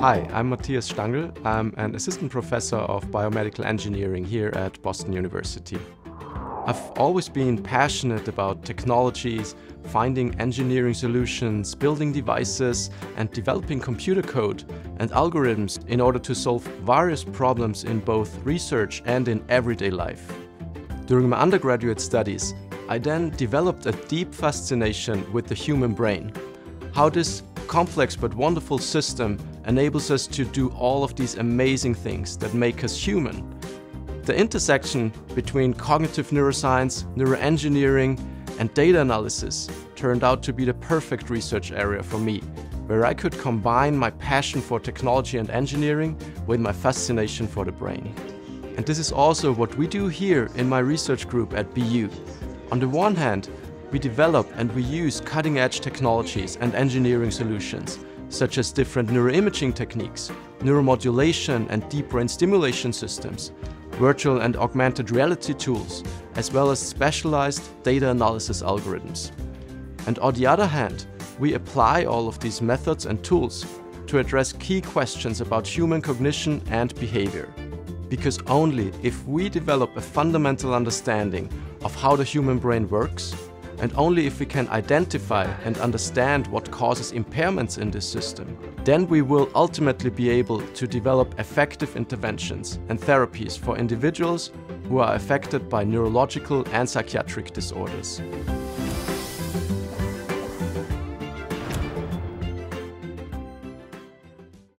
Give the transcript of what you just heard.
Hi, I'm Matthias Stangl. I'm an assistant professor of biomedical engineering here at Boston University. I've always been passionate about technologies, finding engineering solutions, building devices, and developing computer code and algorithms in order to solve various problems in both research and in everyday life. During my undergraduate studies, I then developed a deep fascination with the human brain. How this complex but wonderful system enables us to do all of these amazing things that make us human. The intersection between cognitive neuroscience, neuroengineering, and data analysis turned out to be the perfect research area for me, where I could combine my passion for technology and engineering with my fascination for the brain. And this is also what we do here in my research group at BU. On the one hand, we develop and we use cutting-edge technologies and engineering solutions, such as different neuroimaging techniques, neuromodulation and deep brain stimulation systems, virtual and augmented reality tools, as well as specialized data analysis algorithms. And on the other hand, we apply all of these methods and tools to address key questions about human cognition and behavior. Because only if we develop a fundamental understanding of how the human brain works, and only if we can identify and understand what causes impairments in this system, then we will ultimately be able to develop effective interventions and therapies for individuals who are affected by neurological and psychiatric disorders.